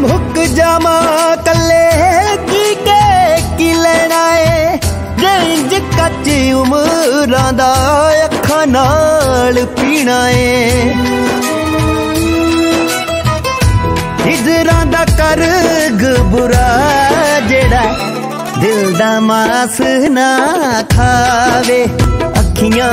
ਮੁੱਕ ਜਾਵਾਂ ਕੱਲੇ ਕੀ ਕੇ ਕੀ ਲੈਣਾ ਏ? ਜਿੰਜ ਕੱਚ ਉਮਰਾਂ ਦਾ ਅੱਖਾਂ ਨਾਲ ਪੀਣਾ ਏ। ਹਿਜਰਾਂ ਦਾ ਕਰ ਬੁਰਾ ਜਿਹੜਾ ਦਿਲ ਦਾ ਮਾਸ ਨਾ ਖਾਵੇ। ਅੱਖੀਆਂ